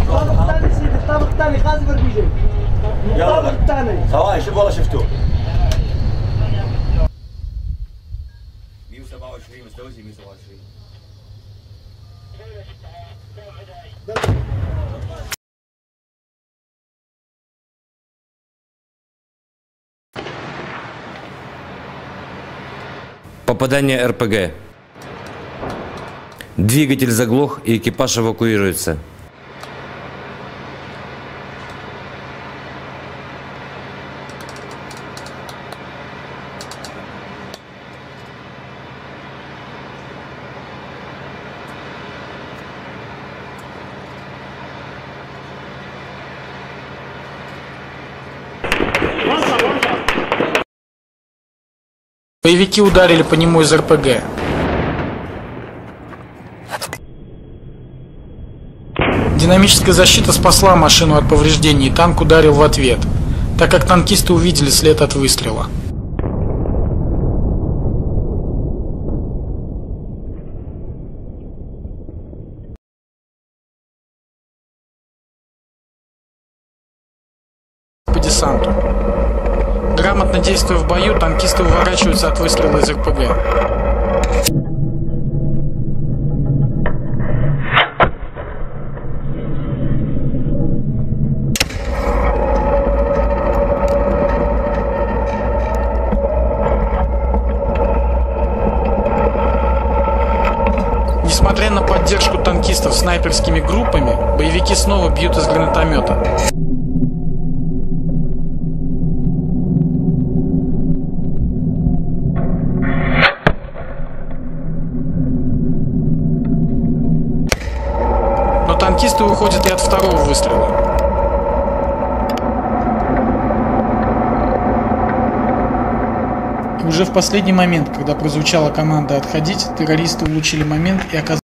الطابق الثاني سيدي الطابق الثاني غازي بربيجي الطابق الثاني ثواني شوف والله شفتوه 127 مستوي 127 Попадание РПГ. Двигатель заглох и экипаж эвакуируется. Боевики ударили по нему из РПГ. Динамическая защита спасла машину от повреждений, и танк ударил в ответ, так как танкисты увидели след от выстрела. По десанту. Грамотно действуя в бою, танкисты уворачиваются от выстрела из РПГ. Несмотря на поддержку танкистов снайперскими группами, боевики снова бьют из гранатомета. Но танкисты уходят и от второго выстрела. Уже в последний момент, когда прозвучала команда отходить, террористы улучшили момент и оказались